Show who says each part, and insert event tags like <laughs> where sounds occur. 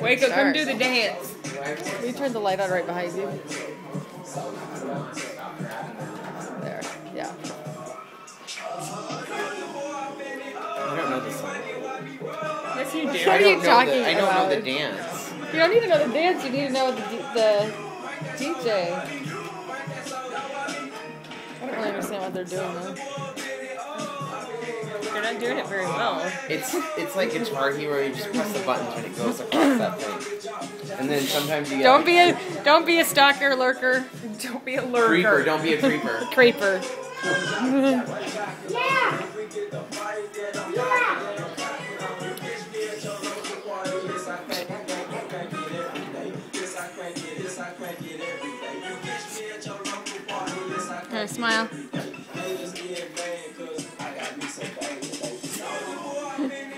Speaker 1: Waco, come do the dance.
Speaker 2: We turned the light on right behind you. There. Yeah.
Speaker 3: I don't know this song.
Speaker 1: Yes, you do.
Speaker 2: What are you talking
Speaker 3: the, I don't know the dance.
Speaker 2: You don't even know the dance. You need to know the the DJ. I don't really understand what they're doing though.
Speaker 1: You're not doing it very well.
Speaker 3: It's it's like Guitar Hero. You just press the buttons when it goes across that thing, and then sometimes you get
Speaker 2: Don't
Speaker 3: like,
Speaker 2: be a don't be a stalker lurker.
Speaker 1: Don't be a lurker.
Speaker 3: creeper. Don't be a creeper. <laughs>
Speaker 2: Creeper. yeah. yeah. Okay, smile. Lightning.